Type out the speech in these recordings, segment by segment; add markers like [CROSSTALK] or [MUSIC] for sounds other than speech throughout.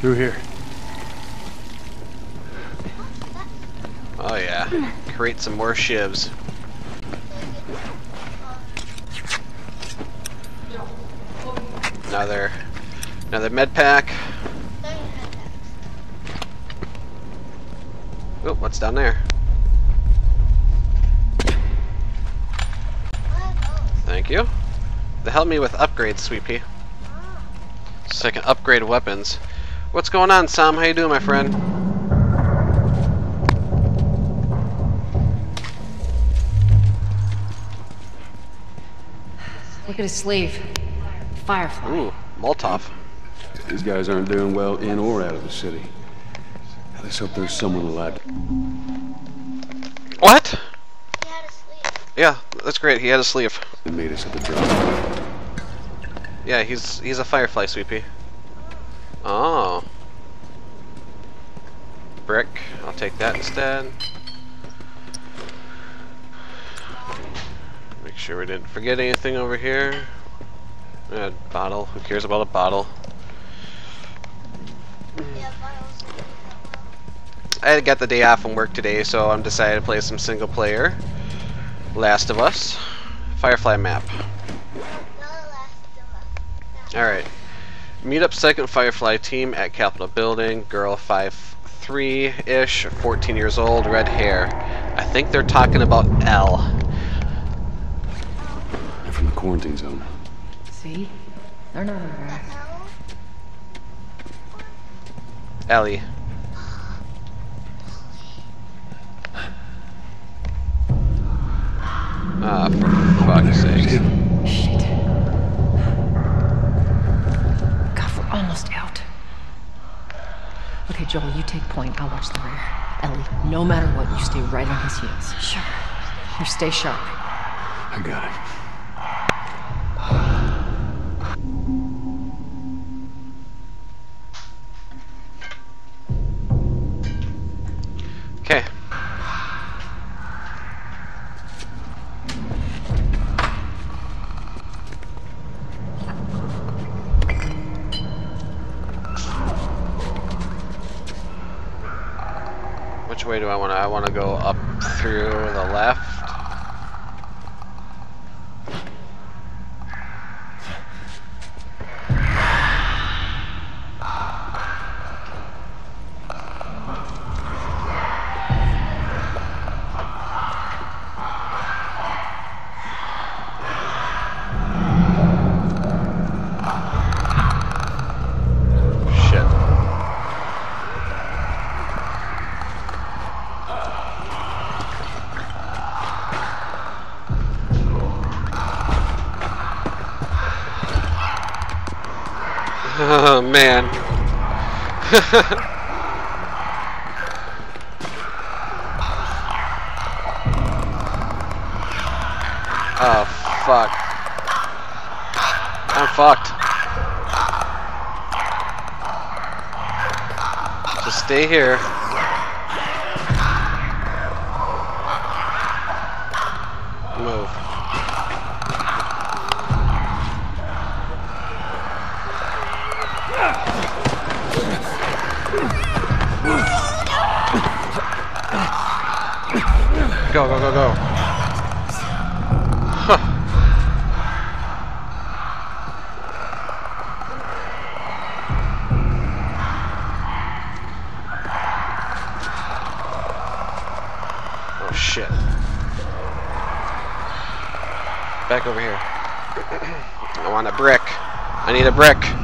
Through here. Oh yeah. Create some more shivs. Another another med pack. Oh, what's down there? Thank you. They helped me with upgrades, Sweet Pea. So I can upgrade weapons. What's going on, Sam? How you doing, my friend? Look at his sleeve. Firefly. Ooh, Molotov. These guys aren't doing well in or out of the city. Let's hope there's someone alive. What? Yeah, that's great. He had a sleeve. They made us at the drop. Yeah, he's he's a Firefly Sweepy. Oh. Brick. I'll take that instead. Make sure we didn't forget anything over here. Uh, bottle. Who cares about a bottle? I got the day off from work today, so I'm decided to play some single player. Last of Us. Firefly map. Alright. Meet up second Firefly team at Capitol Building. Girl 5'3-ish, 14 years old, red hair. I think they're talking about L. They're from the quarantine zone. See? They're not around. Ellie. Ah, for fuck's sake. Shit. God, we're almost out. Okay, Joel, you take point. I'll watch the rear. Ellie, no matter what, you stay right on his heels. Sure. You stay sharp. I got it. I want to? Go up through the left. Shit. Oh man. [LAUGHS] oh fuck. I'm fucked. Just stay here. Go, go, go, go. Huh. Oh shit. Back over here. [CLEARS THROAT] I want a brick. I need a brick.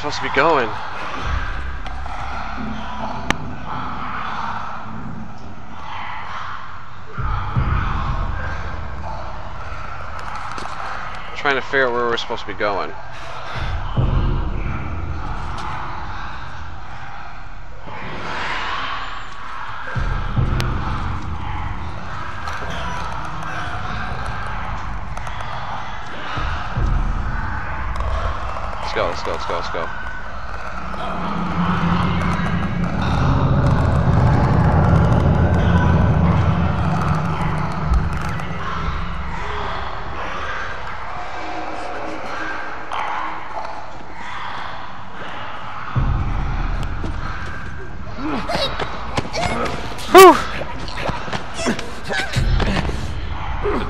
Supposed to be going? trying to figure out where we're supposed to be going.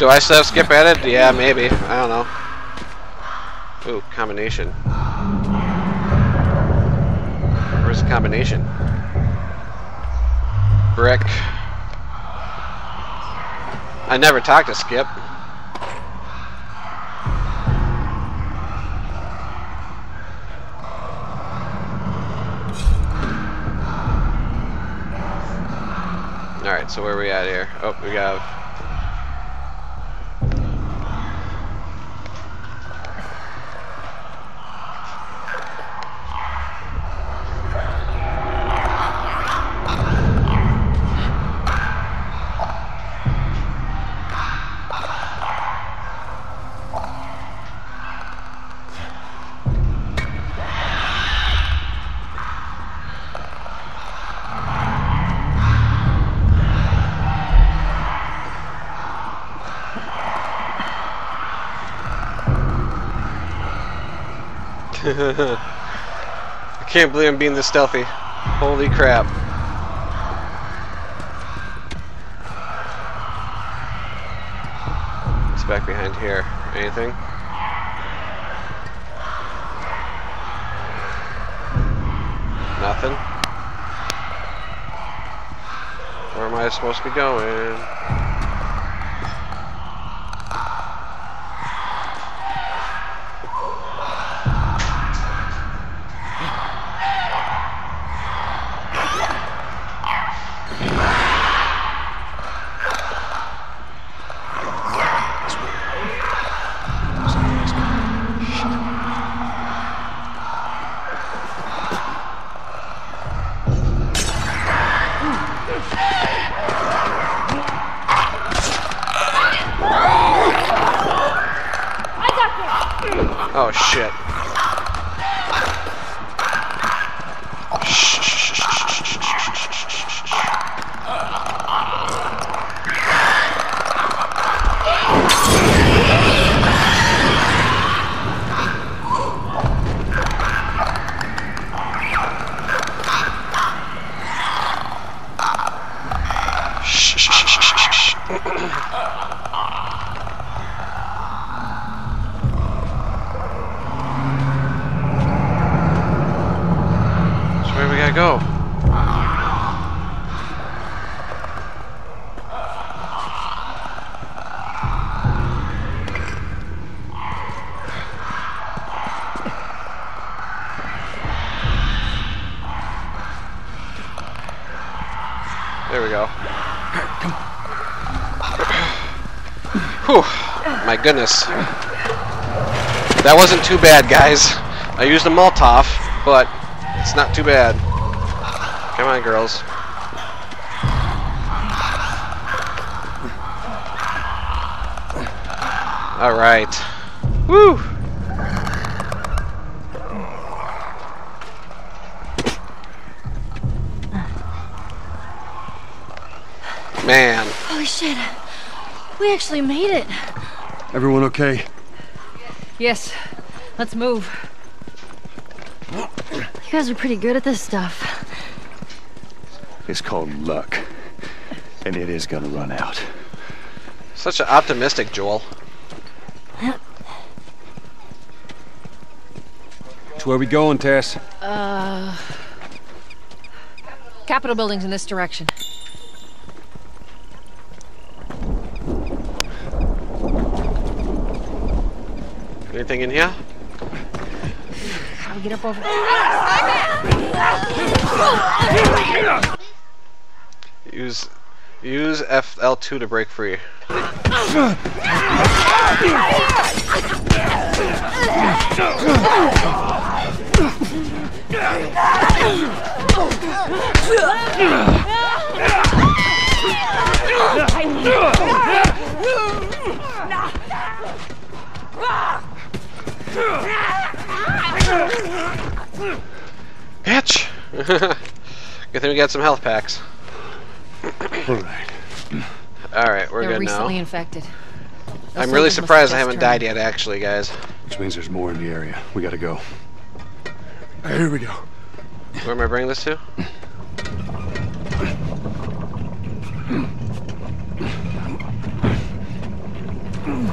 Do I still have skip added? Yeah, maybe. I don't know. Ooh, combination. Where's the combination? Brick. I never talked to Skip. Alright, so where are we at here? Oh, we got I can't believe I'm being this stealthy. Holy crap. What's back behind here? Anything? Nothing? Where am I supposed to be going? Oh shit. So where we gotta go? There we go. Whew. My goodness. That wasn't too bad, guys. I used a Molotov, but it's not too bad. Come on, girls. All right. Woo! Man, Holy shit. We actually made it. Everyone okay? Yes. Let's move. You guys are pretty good at this stuff. It's called luck. And it is gonna run out. such an optimistic Joel. So where we going, Tess? Uh. Capitol building's in this direction. Anything in here? I'll get up over Use use FL2 to break free. [LAUGHS] Good thing we got some health packs. All right. Alright, we're They're good recently now. infected. Those I'm really surprised I have haven't just died yet, actually, guys. Which means there's more in the area. We gotta go. Here we go. Where am I bringing this to?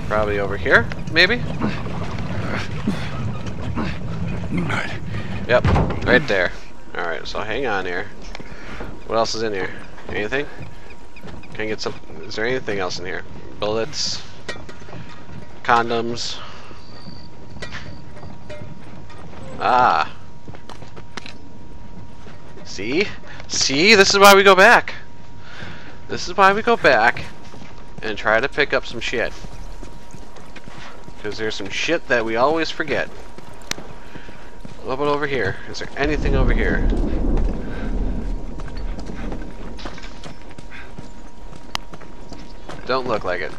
Probably over here, maybe? Right. Yep, right there. Alright, so hang on here. What else is in here? Anything? Can I get some... Is there anything else in here? Bullets? Condoms? Ah. See? See? This is why we go back. This is why we go back and try to pick up some shit. Because there's some shit that we always forget. What about over here? Is there anything over here? Don't look like it.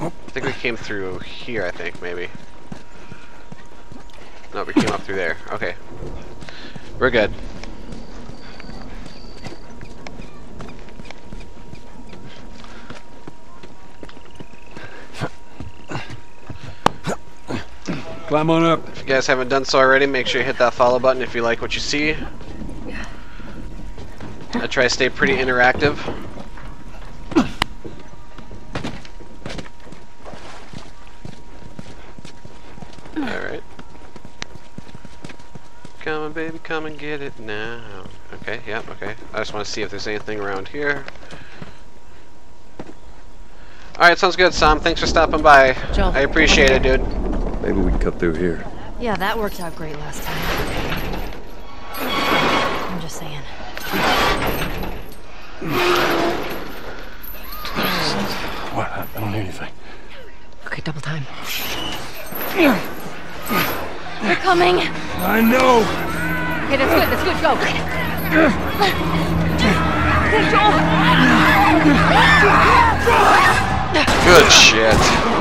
I think we came through here, I think, maybe. No, we came up through there. Okay. We're good. Climb on up. If you guys haven't done so already, make sure you hit that follow button if you like what you see. I try to stay pretty interactive. Alright. Come on, baby, come and get it now. Okay, yep, okay. I just want to see if there's anything around here. Alright, sounds good, Sam. Thanks for stopping by. Joel. I appreciate it, dude. Maybe we can cut through here. Yeah, that worked out great last time. I'm just saying. What? I I don't hear anything. Okay, double time. They're coming! I know. Okay, that's good. That's good. Go. Good shit.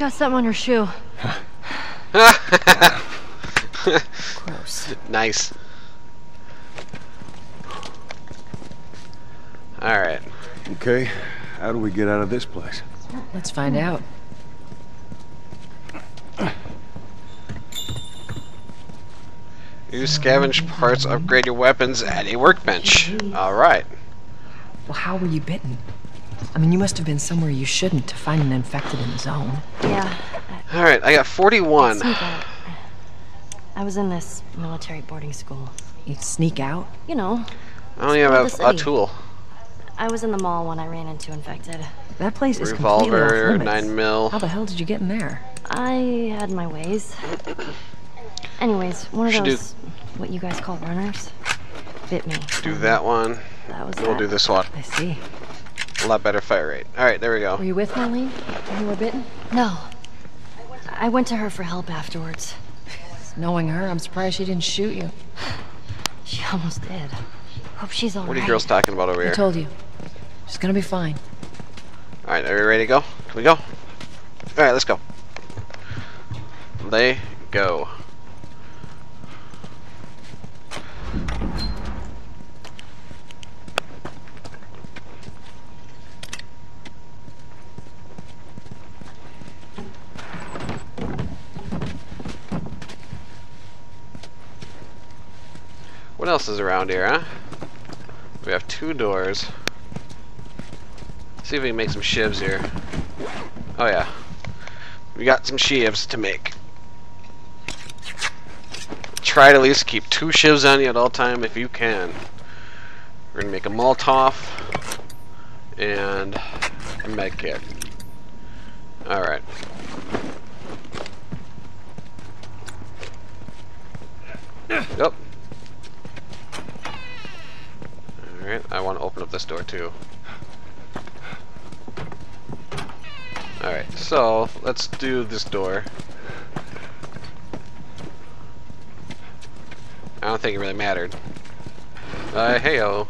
Got something on your shoe. [LAUGHS] Gross. Nice. Alright. Okay. How do we get out of this place? Let's find out. Use scavenge parts, upgrade your weapons at a workbench. Alright. Well, how were you bitten? I mean, you must have been somewhere you shouldn't to find an infected in the zone. Yeah, Alright, I got 41. sneak out. I was in this military boarding school. You sneak out. You know, I don't even have the a tool. I was in the mall when I ran into infected. That place is completely off Revolver, limits. 9 mil. How the hell did you get in there? I had my ways. Anyways, one of Should do- those, what you guys call runners, bit me. Do that one. That was We'll that. do this one. I see. A lot better fire rate. Alright, there we go. Were you with Marlene when you were bitten? No. I went to her for help afterwards. Knowing her, I'm surprised she didn't shoot you. She almost did. Hope she's alright. What are you girls talking about over I here? told you. She's gonna be fine. Alright, are we ready to go? Can we go? Alright, let's go. They go. Else is around here, huh? We have two doors. See if we can make some shivs here. Oh yeah. We got some shivs to make. Try to at least keep two shivs on you at all time if you can. We're gonna make a Molotov and a med kit. Alright. Yep. Alright, I want to open up this door too. Alright, so let's do this door. I don't think it really mattered. Uh, heyo.